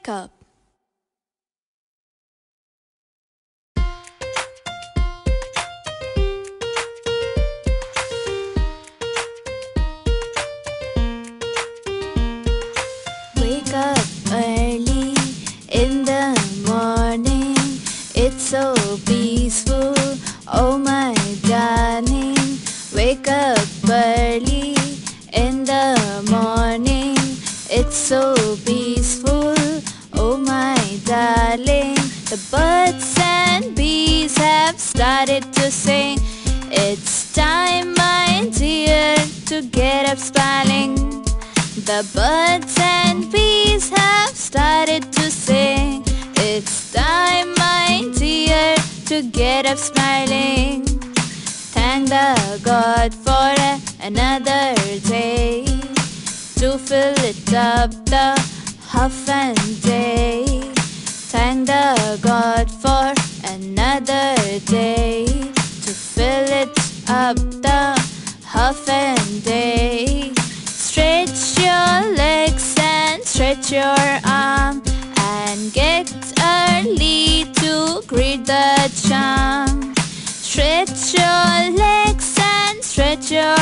wake up. Early in the morning. It's so peaceful, oh my darling. Wake up early in the morning. It's so peaceful, darling. The birds and bees have started to sing. It's time, my dear, to get up smiling. The birds and bees have started to sing. It's time, my dear, to get up smiling. Thank the God for another day to fill it up the huff and day. The God for another day to fill it up the half and day. Stretch your legs and stretch your arm and get early to greet the charm. Stretch your legs and stretch your